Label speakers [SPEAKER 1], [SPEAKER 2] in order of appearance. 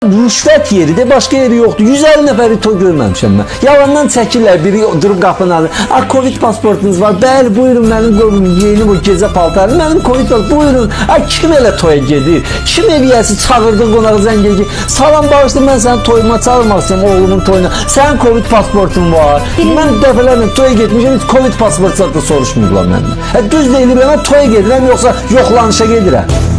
[SPEAKER 1] Rüşvət yeridir, başqa yeri yoxdur. 150 nəfəri toy görməmişəm mən. Yalandan çəkirlər, biri durub qapını alır. A, Covid pasportunuz var. Bəli, buyurun mənim qovum yeni bu gecə paltarı. Mənim Covid pasportum. Buyurun. A, kim elə toya gedir? Kim ev yiyəsi çağırdı qonağı zəng edir. Salam bağışla mən səni toyuma çağırmaq istəyirəm oğlumun toyuna. Sənin Covid pasportun var. Mən dəfələrlə toya getmişəm, heç Covid pasport da soruşmurdular məndən. Hə e, düz deyil, mən toya gedirəm yoxsa yoxlanışa gedirəm.